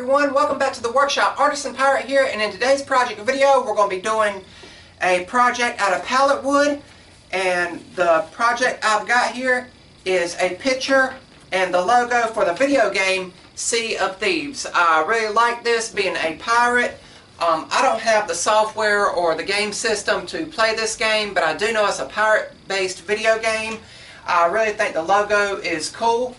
everyone, welcome back to the workshop. Artisan Pirate here and in today's project video we're going to be doing a project out of pallet wood and the project I've got here is a picture and the logo for the video game Sea of Thieves. I really like this being a pirate. Um, I don't have the software or the game system to play this game but I do know it's a pirate based video game. I really think the logo is cool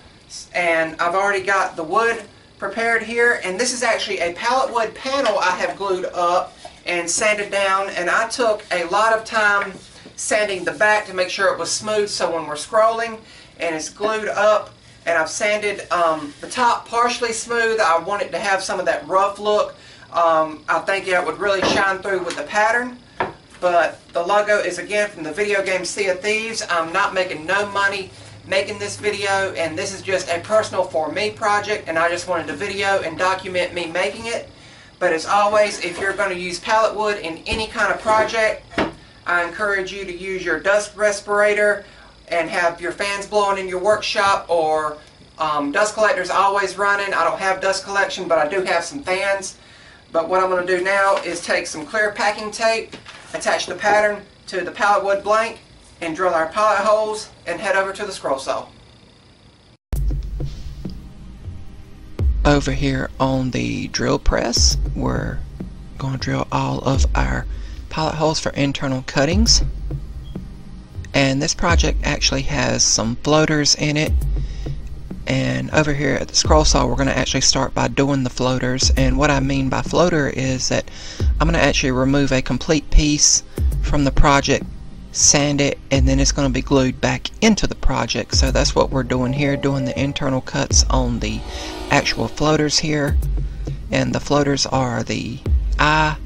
and I've already got the wood prepared here and this is actually a pallet wood panel I have glued up and sanded down and I took a lot of time sanding the back to make sure it was smooth so when we're scrolling and it's glued up and I've sanded um, the top partially smooth I want it to have some of that rough look. Um, I think it would really shine through with the pattern but the logo is again from the video game Sea of Thieves. I'm not making no money making this video and this is just a personal for me project and I just wanted to video and document me making it. But as always, if you're going to use pallet wood in any kind of project, I encourage you to use your dust respirator and have your fans blowing in your workshop or um, dust collectors always running. I don't have dust collection, but I do have some fans. But what I'm going to do now is take some clear packing tape, attach the pattern to the pallet wood blank, and drill our pilot holes and head over to the scroll saw. Over here on the drill press, we're going to drill all of our pilot holes for internal cuttings. And this project actually has some floaters in it. And over here at the scroll saw, we're going to actually start by doing the floaters. And what I mean by floater is that I'm going to actually remove a complete piece from the project sand it and then it's going to be glued back into the project. So that's what we're doing here doing the internal cuts on the actual floaters here. And the floaters are the eye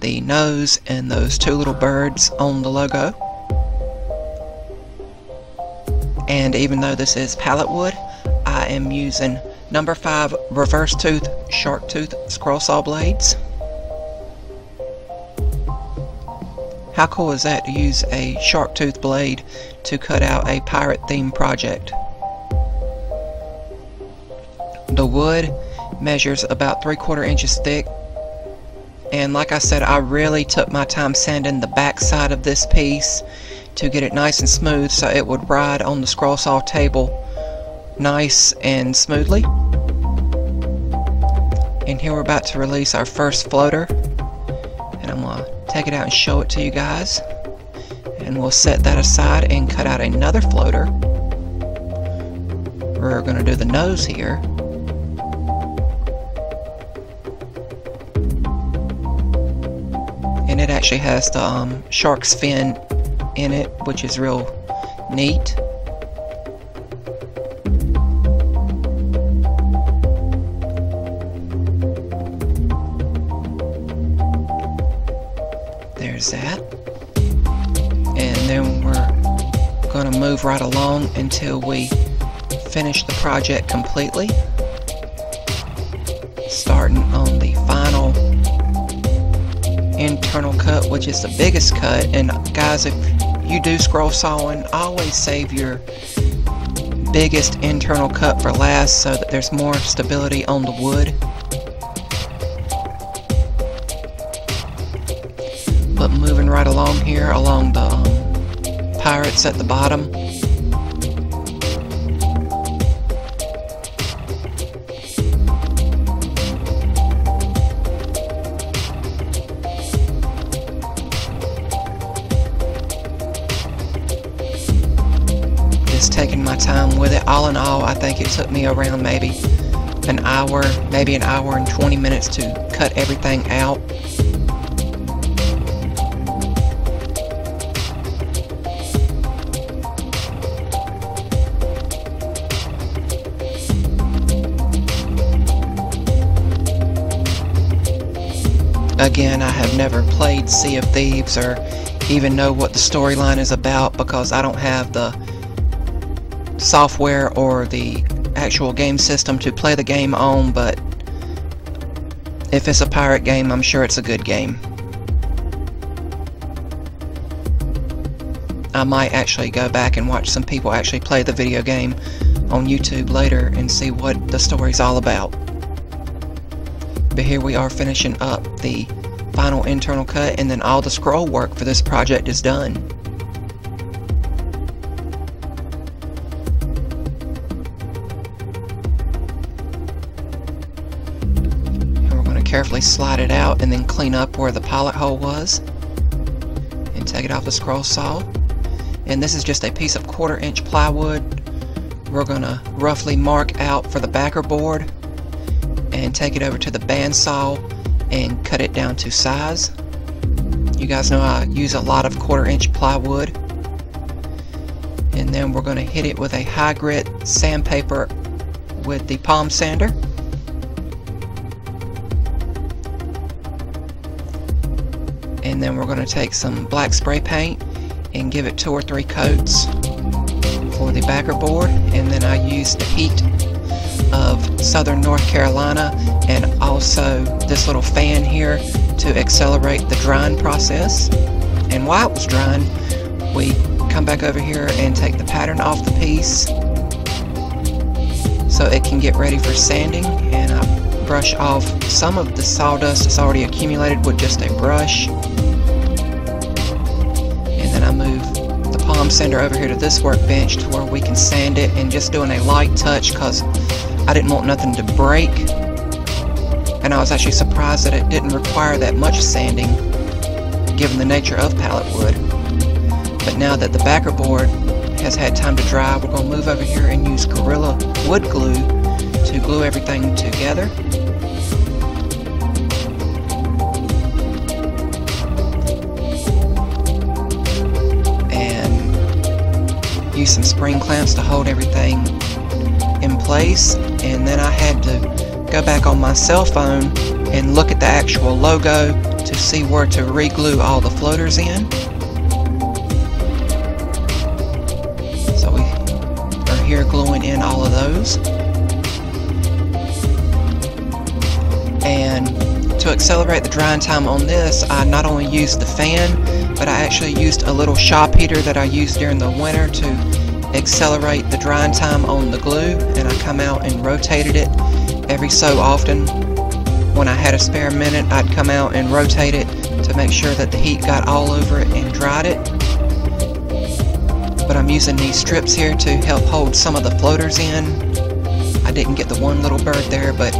the nose and those two little birds on the logo. And even though this is pallet wood I am using number 5 reverse tooth shark tooth scroll saw blades How cool is that to use a shark tooth blade to cut out a pirate theme project? The wood measures about three quarter inches thick. And like I said I really took my time sanding the back side of this piece to get it nice and smooth so it would ride on the scroll saw table nice and smoothly. And here we're about to release our first floater. And I'm gonna take it out and show it to you guys. And we'll set that aside and cut out another floater. We're going to do the nose here. And it actually has the um, shark's fin in it, which is real neat. There's that. And then we're going to move right along until we finish the project completely. Starting on the final internal cut, which is the biggest cut. And guys, if you do scroll sawing, always save your biggest internal cut for last so that there's more stability on the wood. Along here along the pirates at the bottom. Just taking my time with it. All in all I think it took me around maybe an hour maybe an hour and 20 minutes to cut everything out Again, I have never played Sea of Thieves or even know what the storyline is about because I don't have the software or the actual game system to play the game on, but if it's a pirate game, I'm sure it's a good game. I might actually go back and watch some people actually play the video game on YouTube later and see what the story's all about. But here we are finishing up the final internal cut and then all the scroll work for this project is done. And we're going to carefully slide it out and then clean up where the pilot hole was and take it off the scroll saw. And this is just a piece of quarter inch plywood. We're going to roughly mark out for the backer board and take it over to the bandsaw and cut it down to size. You guys know I use a lot of quarter inch plywood. And then we're going to hit it with a high grit sandpaper with the palm sander. And then we're going to take some black spray paint and give it two or three coats for the backer board. And then I use the heat southern North Carolina and also this little fan here to accelerate the drying process. And while it was drying, we come back over here and take the pattern off the piece so it can get ready for sanding and I brush off some of the sawdust that's already accumulated with just a brush and then I move the palm sander over here to this workbench to where we can sand it and just doing a light touch because I didn't want nothing to break and I was actually surprised that it didn't require that much sanding given the nature of pallet wood. But now that the backer board has had time to dry, we're going to move over here and use Gorilla Wood Glue to glue everything together. And use some spring clamps to hold everything in place. And then I had to go back on my cell phone and look at the actual logo to see where to re-glue all the floaters in. So we are here gluing in all of those. And to accelerate the drying time on this, I not only used the fan, but I actually used a little shop heater that I used during the winter to accelerate the drying time on the glue and I come out and rotated it every so often. When I had a spare minute I'd come out and rotate it to make sure that the heat got all over it and dried it. But I'm using these strips here to help hold some of the floaters in. I didn't get the one little bird there but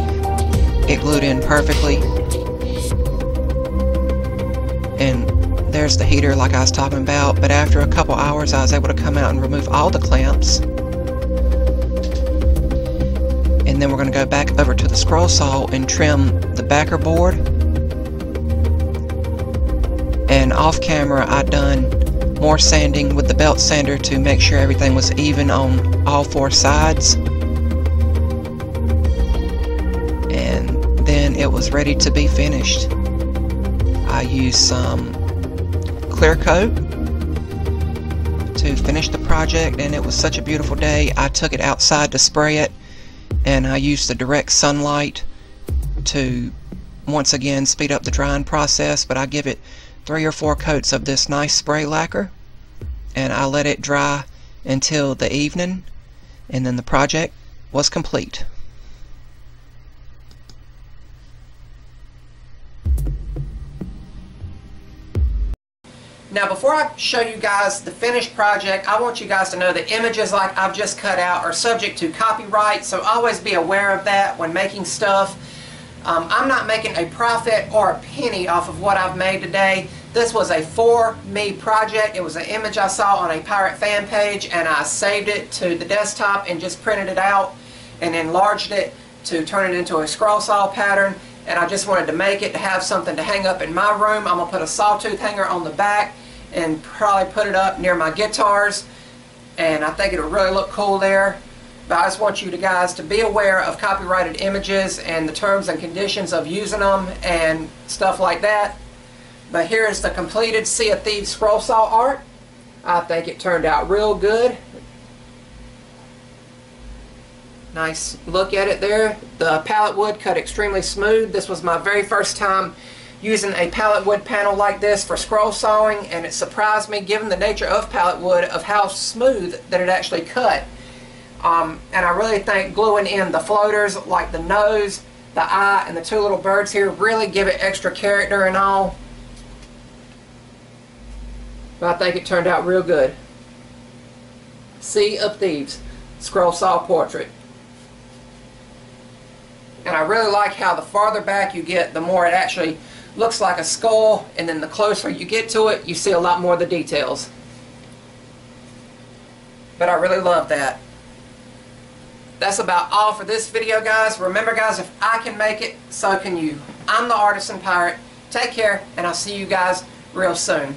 it glued in perfectly. And there's the heater like I was talking about, but after a couple hours I was able to come out and remove all the clamps. And then we're going to go back over to the scroll saw and trim the backer board. And off camera I done more sanding with the belt sander to make sure everything was even on all four sides. And then it was ready to be finished. I used some clear coat to finish the project and it was such a beautiful day I took it outside to spray it and I used the direct sunlight to once again speed up the drying process but I give it three or four coats of this nice spray lacquer and I let it dry until the evening and then the project was complete. Now before I show you guys the finished project, I want you guys to know that images like I've just cut out are subject to copyright, so always be aware of that when making stuff. Um, I'm not making a profit or a penny off of what I've made today. This was a for me project. It was an image I saw on a pirate fan page and I saved it to the desktop and just printed it out and enlarged it to turn it into a scroll saw pattern and I just wanted to make it to have something to hang up in my room. I'm going to put a sawtooth hanger on the back and probably put it up near my guitars and I think it'll really look cool there. But I just want you to guys to be aware of copyrighted images and the terms and conditions of using them and stuff like that. But here is the completed Sea of Thieves scroll saw art. I think it turned out real good. Nice look at it there. The pallet wood cut extremely smooth. This was my very first time using a pallet wood panel like this for scroll sawing and it surprised me given the nature of pallet wood of how smooth that it actually cut. Um, and I really think gluing in the floaters like the nose, the eye and the two little birds here really give it extra character and all. But I think it turned out real good. Sea of Thieves, scroll saw portrait. And I really like how the farther back you get, the more it actually looks like a skull, and then the closer you get to it, you see a lot more of the details. But I really love that. That's about all for this video, guys. Remember, guys, if I can make it, so can you. I'm the Artisan Pirate. Take care, and I'll see you guys real soon.